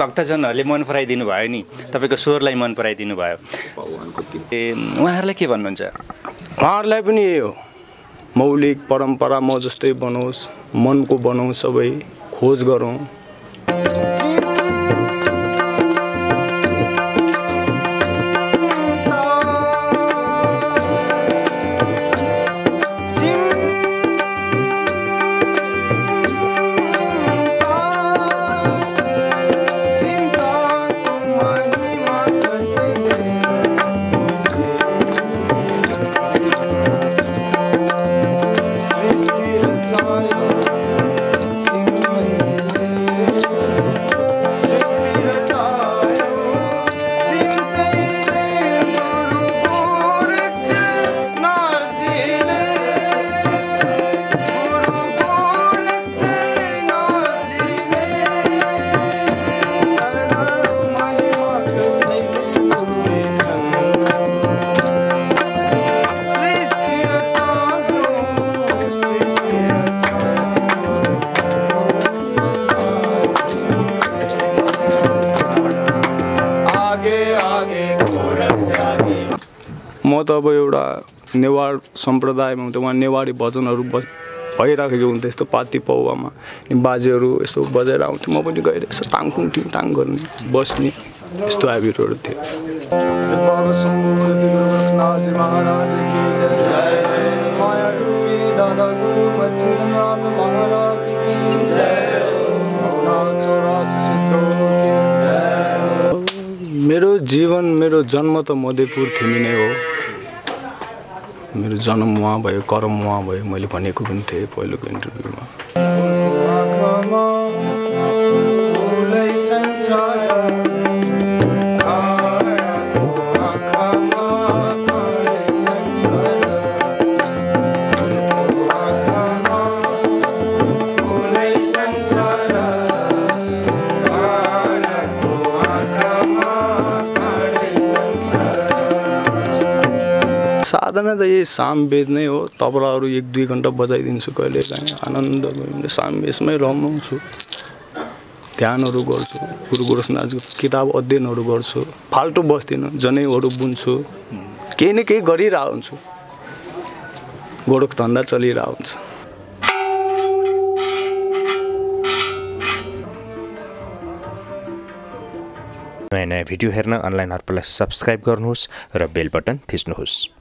भक्तजनहरूले मन पराइदिनु भयो नि। तपाईँको स्वरलाई मन पराइदिनु भयो। ए उहाँहरूलाई के भन्नुहुन्छ? उहाँहरूलाई पनि यही हो। मौलिक परम्परा म जस्तै बनोस् मनको बनाउँ सबै खोज गरौँ। म त अब एउटा नेवार सम्प्रदायमा हुन्थ्यो उहाँ नेवारी भजनहरू बस भइराखेको हुन्थ्यो यस्तो पाती पौवामा। बाजेहरू यस्तो बजाएर आउँथ्यो म पनि गएर यसो टाङखुङ टिङ टाङ गर्ने बस्ने यस्तो हेबिटहरू थियो मेरो जीवन मेरो जन्म त मधेपुर थिमी नै हो। मेरो जन्म उहाँ भयो कर्म उहाँ भयो मैले भनेको पनि थिएँ पहिलोको इन्टरभ्यूमा साधना त यही सामवेद नै हो। तबलाहरू एक दुई घन्टा बजाइदिन्छु कहिले काहीँ। आनन्द साम यसमै रमाउँछु। ध्यानहरू गर्छु। गुरु गोरखनाथको किताब अध्ययनहरू गर्छु। फाल्टु बस्दिनँ जनैहरू बुन्छु। केही न केही गरिरहेको हुन्छु गोरख धन्दा चलिरहेको हुन्छ नयाँ नयाँ भिडियो हेर्न अनलाइन हर्पलाई सब्सक्राइब गर्नुहोस् र बेल बटन थिच्नुहोस्।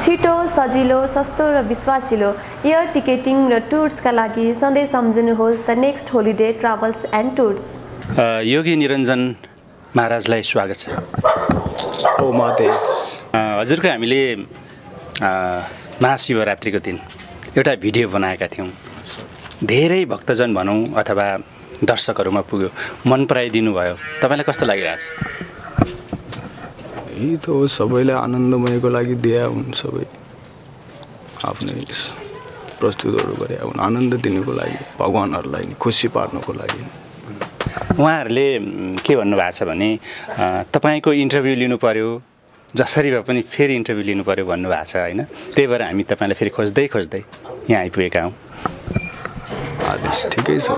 छिटो सजिलो सस्तो र विश्वासिलो एयर टिकेटिङ र टुर्सका लागि सधैँ सम्झिनुहोस् the next holiday travels and tours. Yogi Niranjan महाराजलाई स्वागत छ। ओ हजुरको हामीले महाशिवरात्रिको दिन एउटा भिडियो बनाएका थियौँ। धेरै भक्तजन भनौँ अथवा दर्शकहरूमा पुग्यो। मन पराइदिनु भयो तपाईँलाई कस्तो लागिरहेछ? यही त हो सबैलाई आनन्दमयको लागि दिया हुन् सबै। आफ्नै प्रस्तुतहरू गरे हुन् आनन्द दिनुको लागि भगवान्हरूलाई नि खुसी पार्नुको लागि। उहाँहरूले के भन्नुभएको छ भने तपाईँको इन्टरभ्यू लिनु पऱ्यो जसरी भए पनि फेरि इन्टरभ्यू लिनु पऱ्यो भन्नुभएको छ होइन? त्यही भएर हामी तपाईँलाई फेरि खोज्दै खोज्दै यहाँ आइपुगेका हौँ। आदेश ठिकै छ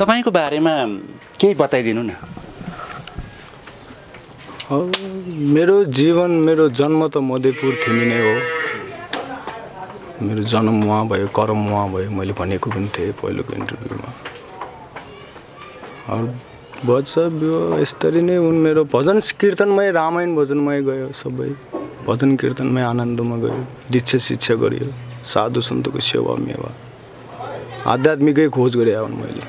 तपाईँको बारेमा केही बताइदिनु न। मेरो जीवन मेरो जन्म त मधेपुर थिमी नै हो। मेरो जन्म उहाँ भयो कर्म उहाँ भयो मैले भनेको पनि थिएँ पहिलोको इन्टरभ्यूमा। वत्सव्य यसरी नै हुन् मेरो भजन कीर्तनमै रामायण भजनमै गयो सबै। भजन कीर्तनमै आनन्दमा गयो दीक्षा शिक्षा गरियो साधु सन्तको सेवा मेवा। आध्यात्मिकै खोज गरे हुन् मैले।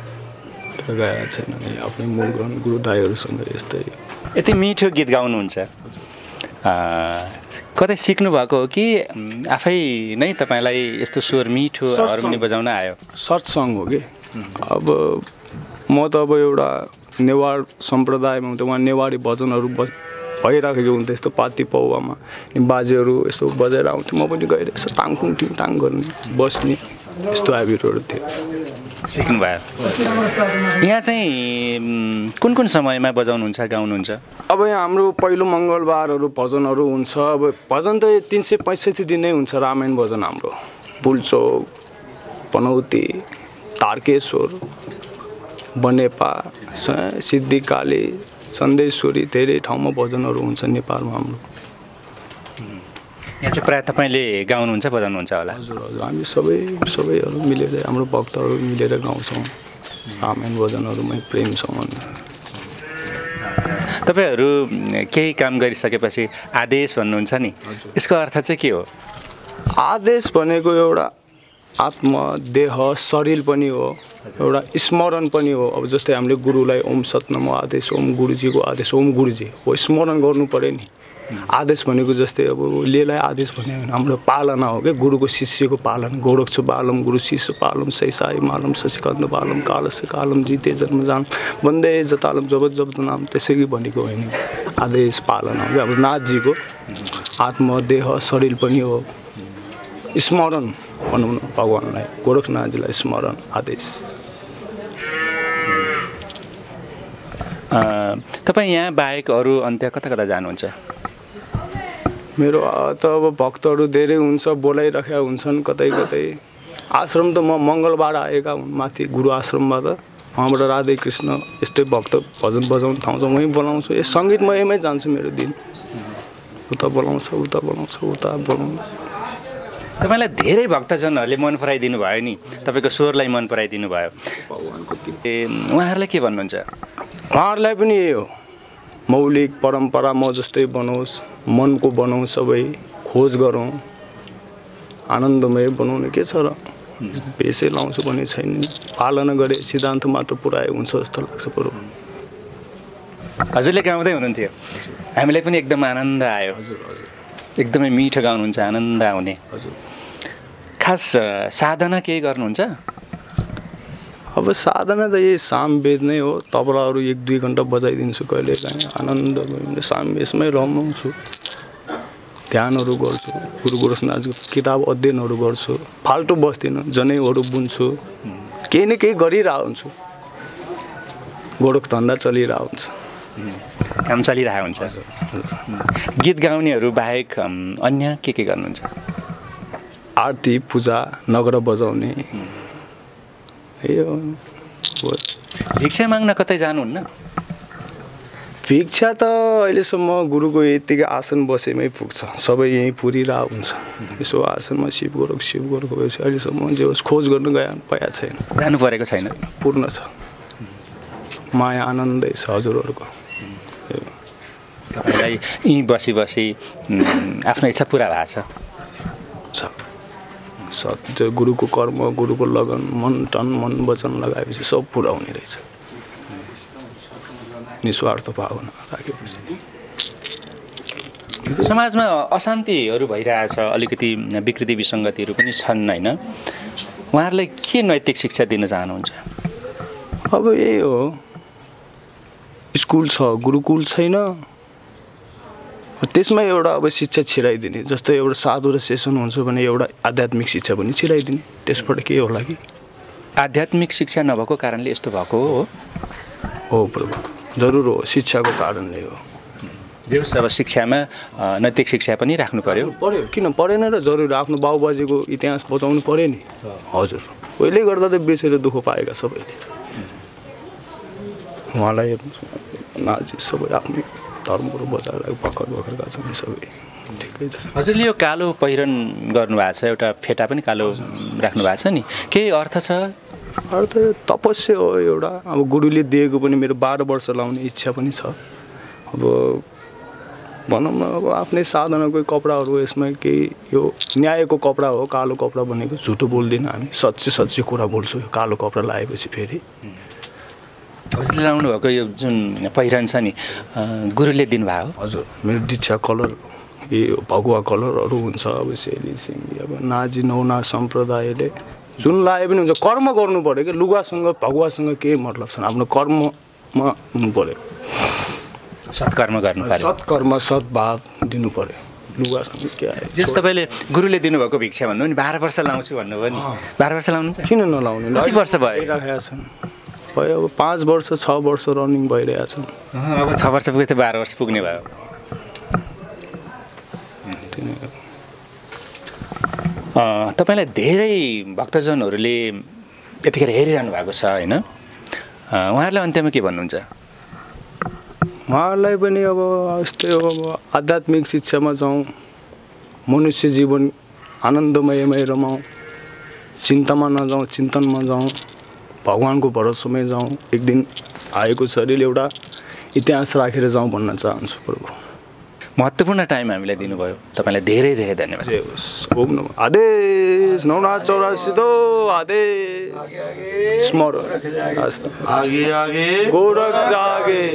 तर गएको छैन। आफ्नै मूल ग्रहण गुरु दाईहरूसँग यस्तै यति मिठो गीत गाउनुहुन्छ। कतै सिक्नु भएको हो कि आफै नै तपाईँलाई यस्तो स्वर मिठो। हार्मोनी बजाउन आयो? सत्सङ्ग हो कि? अब म त अब एउटा नेवार सम्प्रदायमा हुन्थ्यो उहाँ नेवारी भजनहरू बस भइराखेको हुन्थ्यो यस्तो पाती पौवामा। बाजेहरू यस्तो बजाएर आउँथ्यो म पनि गएर यसो टिङ टाङ गर्ने बस्ने। यस्तो हेबिटहरू थियो। सिक्नुभयो। यहाँ चाहिँ कुन कुन समयमा बजाउनुहुन्छ गाउनुहुन्छ अब यहाँ हाम्रो पहिलो मङ्गलबारहरू भजनहरू हुन्छ। अब भजन त तिन सय पैँसठी दिन नै हुन्छ रामायण भजन हाम्रो। पुलचोक पनौती तारकेश्वर बनेपा सिद्धिकाली सन्देश्वरी धेरै ठाउँमा भजनहरू हुन्छ नेपालमा हाम्रो। यहाँ चाहिँ प्रायः तपाईँले गाउनुहुन्छ बजाउनुहुन्छ होला। हजुर हजुर। हामी सबै सबैहरू मिलेर हाम्रो भक्तहरू मिलेर गाउँछौँ। रामायण भजनहरूमा प्रेम सम्बन्ध तपाईँहरू केही काम गरिसकेपछि आदेश भन्नुहुन्छ नि। यसको अर्थ चाहिँ के हो? आदेश भनेको एउटा आत्मा देह शरीर पनि हो। एउटा स्मरण पनि हो। अब जस्तै हामीले गुरुलाई ओम सतनम आदेश ओम गुरुजीको आदेश ओम गुरुजी। हो स्मरण गर्नु पऱ्यो नि। आदेश भनेको जस्तै अब लिएलाई आदेश भने हाम्रो पालना हो क्या। गुरुको शिष्यको पालन गोरक्ष बालम गुरु शिष्य पालम सैसाई मालम शशिकान्त बालम कालस्य कालम जिते जन्म जान वन्दे जतालम जब जब नाम त्यसै भनेको होइन। आदेश पालना हो क्या। अब नाथजीको आत्मा देह शरीर पनि हो। स्मरण भनौँ न भगवान्लाई गोरखनाथजीलाई स्मरण आदेश। तपाईँ यहाँ बाहेक अरू अन्त्य कता कता जानुहुन्छ? मेरो अ, त अब भक्तहरू धेरै हुन्छ बोलाइराखेका हुन्छन् कतै कतै। आश्रम त म मङ्गलबार आएका हुन् माथि गुरु आश्रमबाट। उहाँबाट राधे कृष्ण यस्तै भक्त भजन बजाउने ठाउँ छ वहीँ बोलाउँछु ए सङ्गीतमयमै जान्छ मेरो दिन। उता बोलाउँछ उता बोलाउँछ उता बोलाउँछ। तपाईँलाई धेरै भक्तजनहरूले मन पराइदिनु भयो नि। तपाईँको स्वरलाई मन पराइदिनु भयो। ए उहाँहरूलाई के भन्नुहुन्छ? उहाँहरूलाई पनि यही हो। मौलिक परम्परा म जस्तै बनोस् मनको बनाउँ सबै खोज गरौँ। आनन्दमय बनाउने के छ र? पेसै लाउँछु भन्ने छैन। पालना गरे सिद्धान्त मात्र पुऱ्याए हुन्छ जस्तो लाग्छ बरु। हजुरले गाउँदै हुनुहुन्थ्यो। हामीलाई पनि एकदम आनन्द आयो। एकदमै मिठो गाउनुहुन्छ आनन्द आउने। हजुर। खास साधना केही गर्नुहुन्छ? अब साधना त यही साम वेद नै हो। तबलाहरू एक दुई घन्टा बजाइदिन्छु कहिले काहीँ। आनन्द भयो। साम वेदमै रमाउँछु। ध्यानहरू गर्छु। गुरु गोरखनाथको किताब अध्ययनहरू गर्छु। फाल्टु बस्दिनँ जनैहरू बुन्छु। केही न केही गरिरहेको हुन्छु। गोरख धन्दा चलिरहेको हुन्छ। काम चलिरहेको हुन्छ। गीत गाउनेहरू बाहेक अन्य के के गर्नुहुन्छ? आरती पूजा नगर बजाउने। भिक्षा माग्न कतै जानुहुन्न? भिक्षा त अहिलेसम्म गुरुको यत्तिकै आसन बसेमै पुग्छ। सबै यहीँ पुरिरहेको हुन्छ। यसो आसनमा शिव गोरख शिव गोरख भएपछि अहिलेसम्म जे होस् खोज गर्नु गए पाएको छैन। जानु परेको छैन। पूर्ण छ। माया आनन्दै छ हजुरहरूको। तपाईँलाई यहीँ बसी बसी आफ्नो इच्छा पुरा भएको छ। सत त्यो गुरुको कर्म गुरुको लगन मन तन मन वचन लगाएपछि सब पुरा हुने रहेछ। निस्वार्थ भावना राखेपछि। समाजमा अशान्तिहरू भइरहेछ अलिकति विकृति विसङ्गतिहरू पनि छन् होइन? उहाँहरूलाई के नैतिक शिक्षा दिन चाहनुहुन्छ? अब यही हो। स्कुल छ गुरुकुल छैन। त्यसमा एउटा अब शिक्षा छिराइदिने जस्तै एउटा साधु र सेसन हुन्छ भने एउटा आध्यात्मिक शिक्षा पनि छिराइदिने। त्यसबाट के होला कि? आध्यात्मिक शिक्षा नभएको कारणले यस्तो भएको हो। हो प्रभु जरुर हो शिक्षाको कारणले हो। जे होस् अब शिक्षामा नैतिक शिक्षा पनि राख्नु पर्यो। पऱ्यो किन? परेन र जरुर आफ्नो बाबुबाजेको इतिहास बचाउनु पऱ्यो नि। हजुर। पहिले गर्दा त बिर्सेर दुःख पाएका सबैले। उहाँलाई हेर्नुहोस् नाजी सबै आफ्नै धर्महरू बचाएर भर्खर भर्खरका छन् सबै ठिकै छ। हजुरले यो कालो पहिरन गर्नुभएको छ एउटा फेटा पनि कालो राख्नु भएको छ नि। केही अर्थ छ? अर्थ तपस्या हो एउटा। अब गुरुले दिएको पनि मेरो बाह्र वर्ष लाउने इच्छा पनि छ। अब भनौँ न अब आफ्नै साधनाको कपडाहरू यसमा केही यो न्यायको कपडा हो कालो कपडा भनेको झुटो बोल्दिनँ हामी। सच्ची सच्ची कुरा बोल्छु कालो कपडा लगाएपछि फेरि। हजुरले लाउनु भएको यो जुन पहिरन छ नि गुरुले दिनुभयो हो हजुर मेरो दीक्षा कलर यो भगुवा कलरहरू हुन्छ अब सेली सिङ्गी। अब नाजी नौना सम्प्रदायले जुन लाए पनि हुन्छ कर्म गर्नु पऱ्यो कि? लुगासँग भगुवासँग केही मतलब छैन। आफ्नो कर्ममा हुनु पऱ्यो सत्कर्म गर्नु पर्यो। सत्कर्म सद्भाव दिनु पऱ्यो लुगासँग क्या? जस तपाईँले गुरुले दिनुभएको भिक्षा भन्नु नि बाह्र वर्ष लाउँछु भन्नुभयो नि। बाह्र वर्ष लाउनुहुन्छ? किन नलाउने? कति वर्ष भयो? भइरहेका छन्। भयो अब पाँच वर्ष छ वर्ष रनिङ अँ, अब छ वर्ष पुगे त बाह्र वर्ष पुग्ने भयो। तपाईँलाई धेरै भक्तजनहरूले यतिखेर हेरिरहनु भएको छ होइन? उहाँहरूलाई अन्त्यमा के भन्नुहुन्छ? उहाँहरूलाई पनि अब यस्तै हो अब आध्यात्मिक शिक्षामा जाउँ मनुष्य जीवन आनन्दमयमै रमाउँ चिन्तामा नजाउँ चिन्तनमा जाउँ। भगवान्को भरोसामै जाउँ एक दिन आएको शरीर एउटा इतिहास राखेर जाउँ भन्न चाहन्छु प्रभु। महत्त्वपूर्ण टाइम हामीलाई दिनुभयो। तपाईँलाई धेरै धेरै धन्यवाद। आदेश नौनाथ चौरासी दो आदेश। स्मरण। आगे आगे। गोरख जागे।